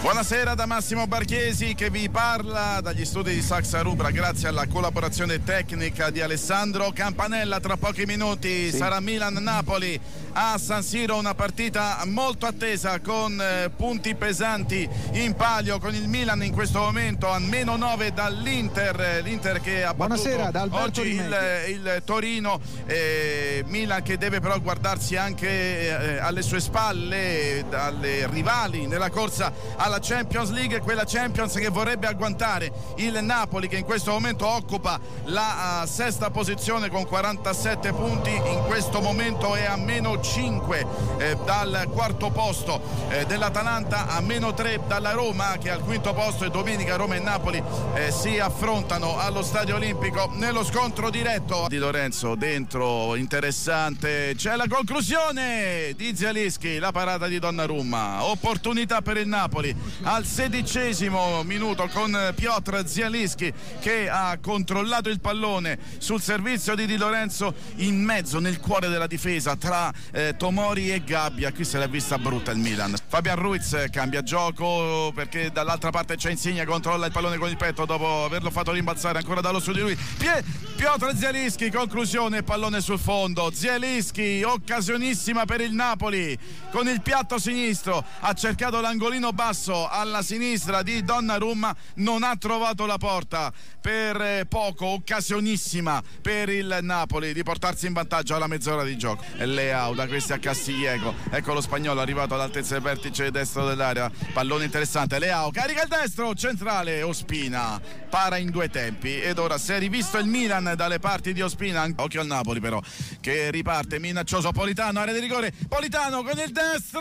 Buonasera da Massimo Barchesi che vi parla dagli studi di Saxa Rubra grazie alla collaborazione tecnica di Alessandro Campanella. Tra pochi minuti sì. sarà Milan-Napoli a San Siro, una partita molto attesa con eh, punti pesanti in palio con il Milan in questo momento a meno 9 dall'Inter, l'Inter che ha Buonasera, battuto oggi il, il, Torino, eh, Milan che deve però guardarsi anche eh, alle sue spalle, dalle rivali nella corsa alla Champions League, quella Champions che vorrebbe agguantare il Napoli che in questo momento occupa la uh, sesta posizione con 47 punti, in questo momento è a meno 5 eh, dal quarto posto eh, dell'Atalanta, a meno 3 dalla Roma che è al quinto posto e domenica. Roma e Napoli eh, si affrontano allo Stadio Olimpico nello scontro diretto. Di Lorenzo dentro interessante. C'è la conclusione di Zialischi la parata di Donnarumma. Opportunità per il Napoli al sedicesimo minuto con Piotr Zialischi che ha controllato il pallone sul servizio di Di Lorenzo in mezzo nel cuore della difesa tra eh, Tomori e Gabbia. Qui se l'è vista brutta il Milan. Fabian Ruiz cambia gioco perché dall'altra parte c'è Insigne controlla il pallone con il petto dopo averlo fatto rimbalzare ancora dallo su di lui. Pie- Piotr Zialischi conclusione pallone sul fondo. Zialischi occasionissima per il Napoli con il piatto sinistro ha cercato l'angolino basso alla sinistra di Donnarumma non ha trovato la porta per eh, poco occasionissima per il Napoli di portarsi in vantaggio alla mezz'ora di gioco. Leao da questi a Castiglieco ecco lo spagnolo arrivato all'altezza del vertice destro dell'area. Pallone interessante. Leao carica il destro centrale Ospina. Para in due tempi ed ora si è rivisto il Milan dalle parti di Ospina. Occhio al Napoli però che riparte minaccioso Politano area di rigore. Politano con il destro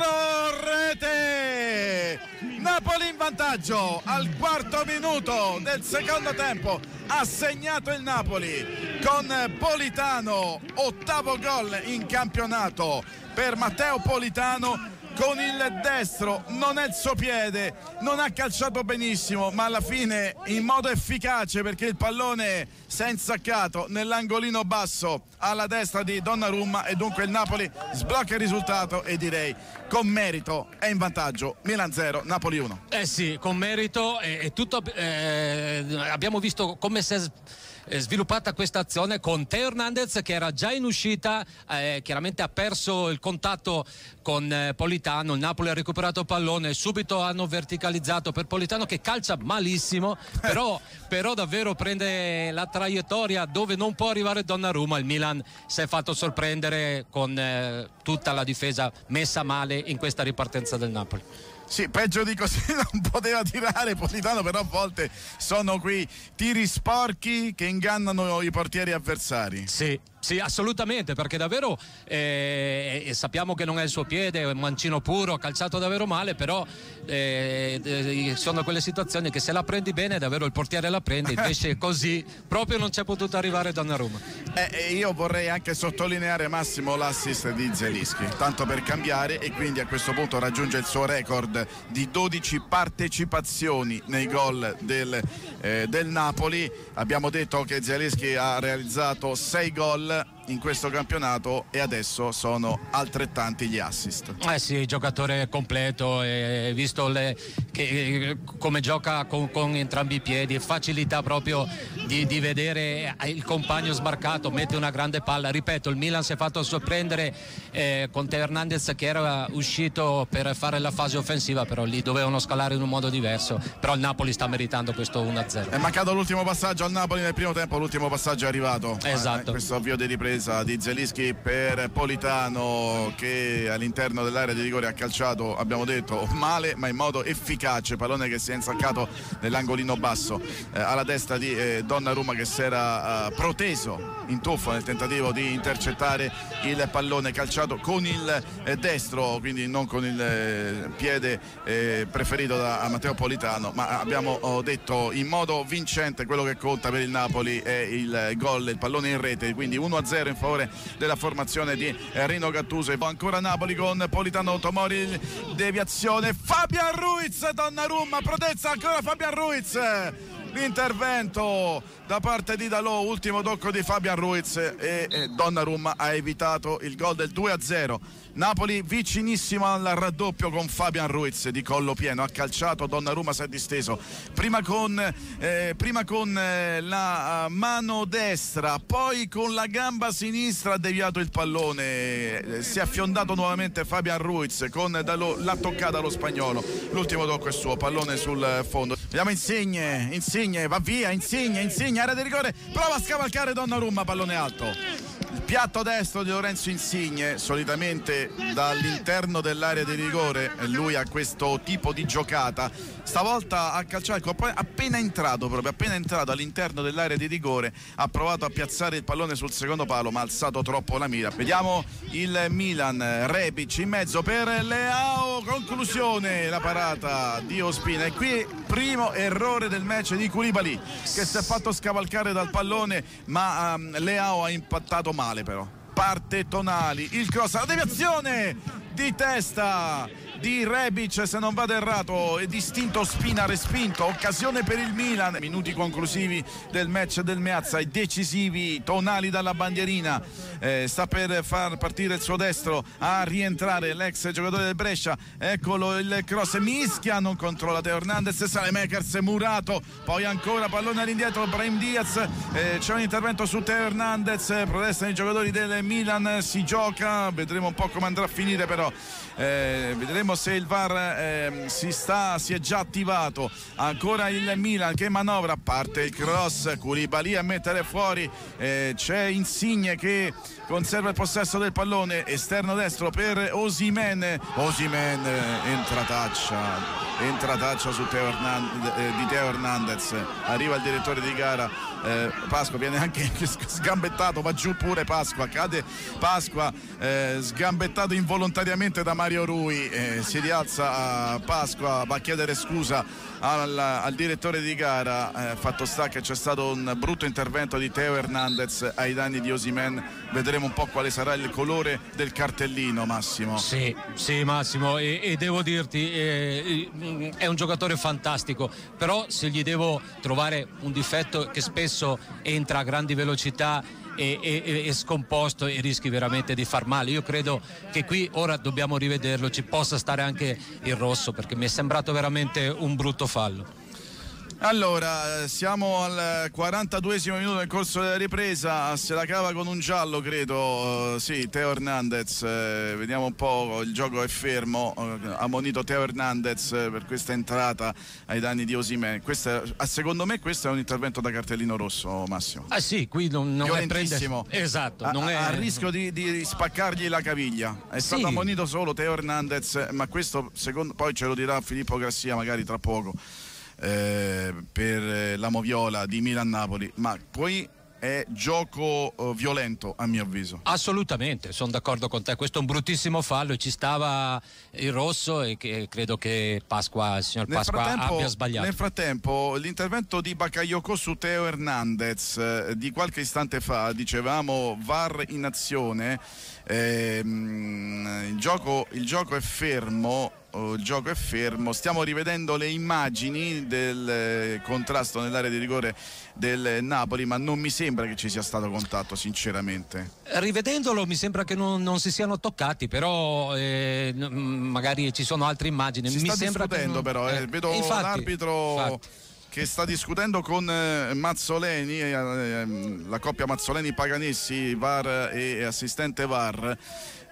rete Napoli in vantaggio al quarto minuto del secondo tempo. Ha segnato il Napoli con Politano ottavo gol in campionato per Matteo Politano con il destro, non è il suo piede, non ha calciato benissimo, ma alla fine in modo efficace perché il pallone si è insaccato nell'angolino basso alla destra di Donnarumma e dunque il Napoli sblocca il risultato e direi con merito è in vantaggio Milan 0, Napoli 1. Eh sì, con merito e, tutto eh, abbiamo visto come si è sviluppata questa azione con Teo Hernandez che era già in uscita, eh, chiaramente ha perso il contatto con eh, Politano, il Napoli ha recuperato il pallone, subito hanno verticalizzato per Politano che calcia malissimo, però, però davvero prende la traiettoria dove non può arrivare Donnarumma, il Milan si è fatto sorprendere con eh, tutta la difesa messa male in questa ripartenza del Napoli. Sì, peggio di così non poteva tirare Politano, però a volte sono quei tiri sporchi che ingannano i portieri avversari. Sì, sì, assolutamente, perché davvero eh, sappiamo che non è il suo piede, è un mancino puro, ha calciato davvero male, però eh, eh, sono quelle situazioni che se la prendi bene davvero il portiere la prende, invece così proprio non c'è potuto arrivare Donnarumma. Eh, io vorrei anche sottolineare Massimo l'assist di Zelischi, tanto per cambiare e quindi a questo punto raggiunge il suo record di 12 partecipazioni nei gol del, eh, del Napoli. Abbiamo detto che Zelischi ha realizzato 6 gol in questo campionato e adesso sono altrettanti gli assist. Eh sì, giocatore completo, eh, visto le, che, come gioca con, con, entrambi i piedi, facilità proprio di, di, vedere il compagno sbarcato, mette una grande palla. Ripeto, il Milan si è fatto sorprendere eh, con Teo Hernandez che era uscito per fare la fase offensiva, però lì dovevano scalare in un modo diverso. Però il Napoli sta meritando questo 1-0. È mancato l'ultimo passaggio al Napoli nel primo tempo, l'ultimo passaggio è arrivato. Esatto. Eh, questo avvio di ripresa di Zelischi per Politano che all'interno dell'area di rigore ha calciato, abbiamo detto, male ma in modo efficace, pallone che si è insaccato nell'angolino basso eh, alla destra di eh, Donnarumma che si era eh, proteso in tuffo nel tentativo di intercettare il pallone calciato con il eh, destro, quindi non con il eh, piede eh, preferito da Matteo Politano, ma abbiamo detto in modo vincente quello che conta per il Napoli è il gol, il pallone in rete, quindi 1-0 in favore della formazione di Rino Gattuso. Ancora Napoli con Politano Tomori, deviazione, Fabian Ruiz, Donnarumma, protezza ancora Fabian Ruiz l'intervento da parte di Dalò, ultimo tocco di Fabian Ruiz e, e Donnarumma ha evitato il gol del 2-0. Napoli vicinissimo al raddoppio con Fabian Ruiz di collo pieno, ha calciato, Donnarumma si è disteso, prima con, eh, prima con eh, la uh, mano destra, poi con la gamba sinistra ha deviato il pallone, eh, si è affiondato nuovamente Fabian Ruiz con Dalò, l'ha toccata lo spagnolo, l'ultimo tocco è suo, pallone sul fondo. Vediamo Insigne, Insigne, va via, Insigne, Insigne, area di rigore, prova a scavalcare Donnarumma, pallone alto. Il piatto destro di Lorenzo Insigne, solitamente dall'interno dell'area di rigore, lui ha questo tipo di giocata. Stavolta ha calciato, appena entrato proprio, appena entrato all'interno dell'area di rigore, ha provato a piazzare il pallone sul secondo palo, ma ha alzato troppo la mira. Vediamo il Milan, Rebic in mezzo per Leao, conclusione la parata di Ospina. E qui primo errore del match di Koulibaly che si è fatto scavalcare dal pallone, ma um, Leao ha impattato male però. Parte Tonali, il cross, la deviazione di testa di Rebic se non vado errato e distinto Spina respinto. Occasione per il Milan. Minuti conclusivi del match del Meazza e decisivi tonali dalla bandierina. Eh, sta per far partire il suo destro a rientrare l'ex giocatore del Brescia. Eccolo il cross. Mischia non controlla Teo Hernandez. Sale Makers Murato. Poi ancora pallone all'indietro. Brahim Diaz eh, c'è un intervento su Teo Hernandez. Protestano i giocatori del Milan. Si gioca. Vedremo un po' come andrà a finire però eh, vedremo se il VAR eh, si, sta, si è già attivato. Ancora il Milan che manovra parte il cross Curibali a mettere fuori eh, c'è Insigne che conserva il possesso del pallone esterno destro per Osimen Osimen eh, entra taccia entra taccia Teo Hernandez, eh, di Teo Hernandez. Arriva il direttore di gara eh, Pasqua viene anche sgambettato va giù pure Pasqua cade Pasqua eh, sgambettato involontariamente da Mario Rui eh, si rialza Pasqua va a chiedere scusa al, al direttore di gara eh, fatto sta che c'è stato un brutto intervento di Teo Hernandez ai danni di Osimen. Vedremo un po' quale sarà il colore del cartellino Massimo. Sì, sì Massimo e, e devo dirti eh, è un giocatore fantastico però se gli devo trovare un difetto che spesso entra a grandi velocità e, e, e, scomposto e rischi veramente di far male. Io credo che qui ora dobbiamo rivederlo, ci possa stare anche il rosso perché mi è sembrato veramente un brutto fallo. Allora, siamo al 42esimo minuto nel corso della ripresa, se la cava con un giallo credo, uh, sì, Teo Hernandez, eh, vediamo un po', il gioco è fermo, uh, ha monito Teo Hernandez per questa entrata ai danni di Osime. secondo me questo è un intervento da cartellino rosso, Massimo. Ah sì, qui non, non è prendere... Esatto, a, non è... a rischio di, di, spaccargli la caviglia. È sì. stato ammonito solo Teo Hernandez, ma questo secondo... poi ce lo dirà Filippo Grassia magari tra poco eh, per la Moviola di Milan-Napoli, ma poi è gioco uh, violento a mio avviso. Assolutamente, sono d'accordo con te, questo è un bruttissimo fallo ci stava il rosso e che credo che Pasqua, il signor nel Pasqua abbia sbagliato. Nel frattempo l'intervento di Bakayoko su Teo Hernandez eh, di qualche istante fa, dicevamo VAR in azione, eh, il, gioco, il gioco è fermo Oh, il gioco è fermo. Stiamo rivedendo le immagini del eh, contrasto nell'area di rigore del Napoli, ma non mi sembra che ci sia stato contatto, sinceramente. Rivedendolo mi sembra che non, non si siano toccati, però eh, magari ci sono altre immagini. Si mi sta sembra discutendo, non... però, eh, vedo infatti, l'arbitro. Infatti che sta discutendo con eh, Mazzoleni, eh, ehm, la coppia Mazzoleni-Paganessi, VAR e assistente VAR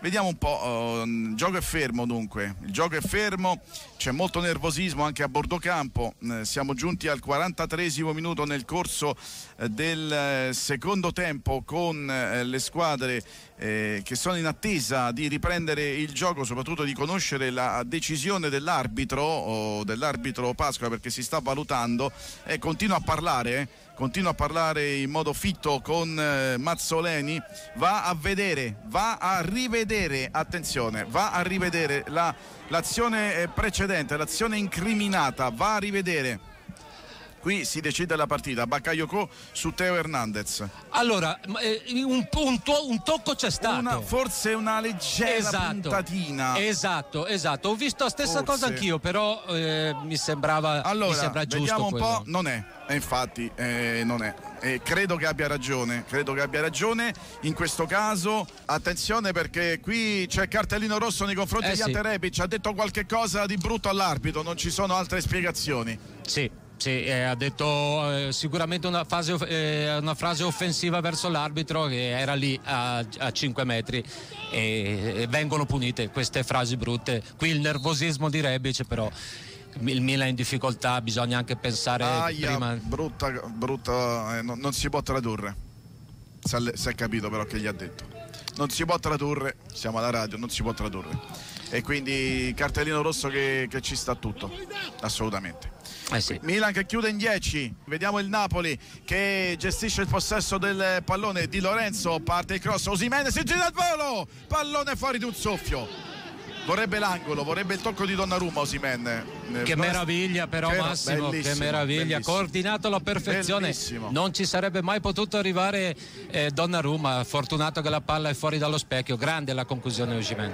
Vediamo un po', uh, il gioco è fermo dunque, il gioco è fermo, c'è molto nervosismo anche a bordo campo, eh, siamo giunti al 43 minuto nel corso eh, del eh, secondo tempo con le squadre che sono in attesa di riprendere il gioco, soprattutto di conoscere la decisione dell'arbitro dell'arbitro Pasqua perché si sta valutando e continua a parlare continua a parlare in modo fitto con Mazzoleni, va a vedere, va a rivedere, attenzione, va a rivedere la, l'azione eh, precedente, l'azione incriminata, va a rivedere qui si decide la partita Bakayoko su Teo Hernandez allora eh, un, un, un, tocco c'è stato una, forse una leggera esatto, puntatina esatto esatto ho visto la stessa forse. cosa anch'io però eh, mi sembrava allora mi sembra giusto vediamo un quello. po' non è E infatti eh, non è. E credo che abbia ragione, credo che abbia ragione in questo caso. Attenzione perché qui c'è cartellino rosso nei confronti Eh di sì. Ante Rebic, ha detto qualche cosa di brutto all'arbitro, non ci sono altre spiegazioni. Sì, sì, eh, ha detto eh, sicuramente una, fase eh, una frase offensiva verso l'arbitro che era lì a, a 5 metri e, e vengono punite queste frasi brutte. Qui il nervosismo di Rebic però il Milan è in difficoltà, bisogna anche pensare Aia, prima. brutta, brutta, eh, non, non si può tradurre. Si è capito però che gli ha detto. Non si può tradurre, siamo alla radio, non si può tradurre. E quindi cartellino rosso che, che ci sta tutto, assolutamente. Eh sì. Milan che chiude in 10, vediamo il Napoli che gestisce il possesso del pallone di Lorenzo, parte il cross, Osimene si gira al volo, pallone fuori di un soffio. Vorrebbe l'angolo, vorrebbe il tocco di Donnarumma Osimene. Che meraviglia però Che- Massimo, che meraviglia, bellissimo. coordinato alla perfezione, Bellissimo. non ci sarebbe mai potuto arrivare eh, Donnarumma, fortunato che la palla è fuori dallo specchio, grande la conclusione Osimhen.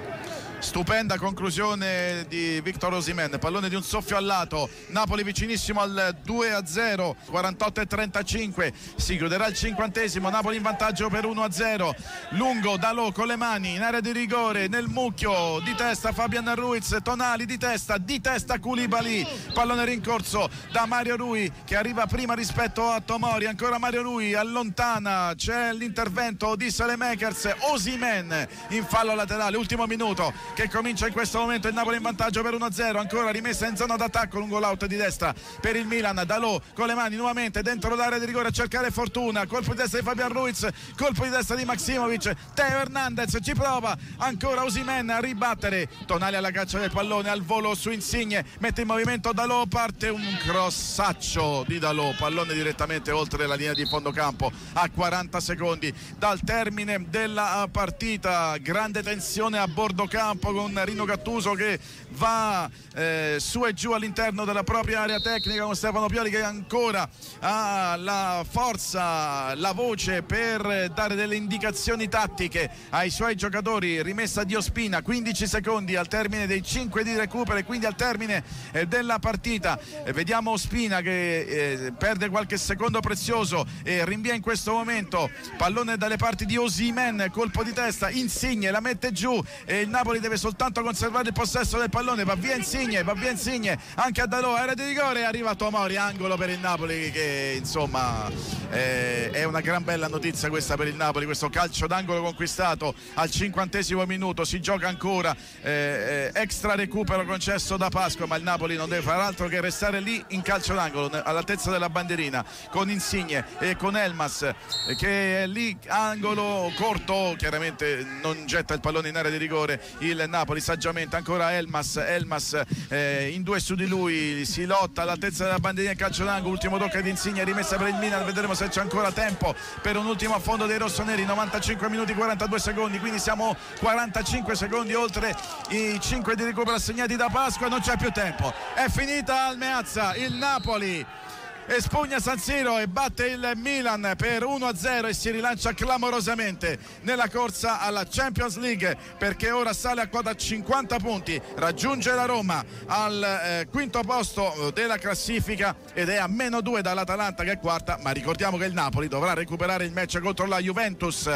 Stupenda conclusione di Victor Osimhen, pallone di un soffio al lato, Napoli vicinissimo al 2 a 0, 48 e 35, si chiuderà il cinquantesimo, Napoli in vantaggio per 1 a 0, lungo Dalò con le mani in area di rigore, nel mucchio di testa Fabian Ruiz, Tonali di testa, di testa Koulibaly, pallone rincorso da Mario Rui che arriva prima rispetto a Tomori, ancora Mario Rui allontana, c'è l'intervento di Salemakers, Osimen in fallo laterale, ultimo minuto che comincia in questo momento il Napoli in vantaggio per 1-0 ancora rimessa in zona d'attacco lungo l'auto di destra per il Milan. Dalò con le mani nuovamente dentro l'area di rigore a cercare fortuna. Colpo di testa di Fabian Ruiz colpo di testa di Maximovic Teo Hernandez ci prova. Ancora Osimen a ribattere. Tonali alla caccia del pallone al volo su Insigne mette in movimento Dalò parte un crossaccio di Dalò pallone direttamente oltre la linea di fondo campo a 40 secondi dal termine della partita. Grande tensione a bordo campo con Rino Gattuso che va eh, su e giù all'interno della propria area tecnica con Stefano Pioli che ancora ha la forza, la voce per dare delle indicazioni tattiche ai suoi giocatori. Rimessa di Ospina 15 secondi al termine dei 5 di recupero e quindi al termine eh, della partita. Eh, vediamo Ospina che eh, perde qualche secondo prezioso e rinvia in questo momento. Pallone dalle parti di Osimen colpo di testa Insigne la mette giù e il Napoli deve soltanto conservare il possesso del pallone. Va via Insigne va via Insigne. Anche a Dalò era di rigore arriva Tomori angolo per il Napoli che insomma eh, è una gran bella notizia questa per il Napoli questo calcio d'angolo conquistato al cinquantesimo minuto. Si gioca ancora eh, eh, extra recupero concesso da Pasqua ma il Napoli non deve fare altro che restare lì in calcio d'angolo all'altezza della bandierina con Insigne e con Elmas eh, che è lì angolo corto chiaramente non getta il pallone in area di rigore il Napoli saggiamente ancora Elmas Elmas eh, in due su di lui si lotta all'altezza della bandierina in calcio d'angolo ultimo tocco di Insigne rimessa per il Milan vedremo se c'è ancora tempo per un ultimo affondo dei rossoneri 95 minuti 42 secondi quindi siamo 45 secondi oltre i 5 di recupero assegnati da Pasqua non c'è più tempo. È finita al Meazza il Napoli espugna San Siro e batte il Milan per 1-0 e si rilancia clamorosamente nella corsa alla Champions League perché ora sale a quota 50 punti, raggiunge la Roma al eh, quinto posto della classifica ed è a meno 2 dall'Atalanta che è quarta, ma ricordiamo che il Napoli dovrà recuperare il match contro la Juventus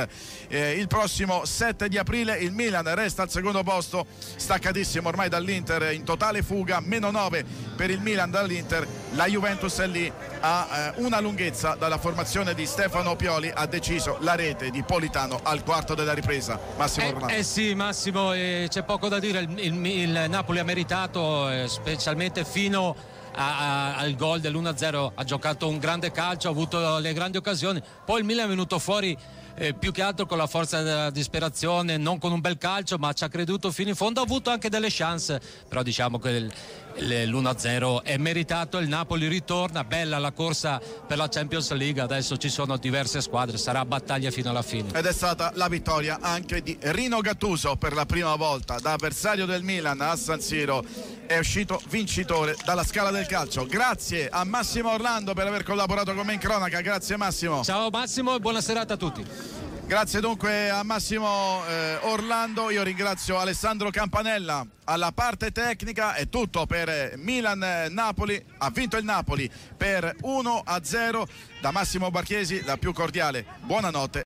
eh, il prossimo 7 di aprile, il Milan resta al secondo posto, staccatissimo ormai dall'Inter in totale fuga, meno 9 per il Milan dall'Inter, la Juventus è lì a eh, una lunghezza dalla formazione di Stefano Pioli ha deciso la rete di Politano al quarto della ripresa Massimo Eh, Orlando eh sì Massimo, eh, c'è poco da dire, il, il- il Napoli ha meritato eh, specialmente fino a- a- al gol dell'1-0, ha giocato un grande calcio, ha avuto le grandi occasioni, poi il Milan è venuto fuori eh, più che altro con la forza della disperazione, non con un bel calcio, ma ci ha creduto fino in fondo, ha avuto anche delle chance, però diciamo che il- il- l'1-0 è meritato, il Napoli ritorna, bella la corsa per la Champions League, adesso ci sono diverse squadre, sarà battaglia fino alla fine. ed è stata la vittoria anche di Rino Gattuso per la prima volta da avversario del Milan a San Siro è uscito vincitore dalla scala del calcio. Grazie a Massimo Orlando per aver collaborato con me in cronaca. Grazie Massimo. Ciao Massimo e buona serata a tutti. Grazie dunque a Massimo eh, Orlando, io ringrazio Alessandro Campanella. Alla parte tecnica, è tutto per Milan-Napoli, ha vinto il Napoli per 1-0 da Massimo Barchiesi, la più cordiale. Buonanotte.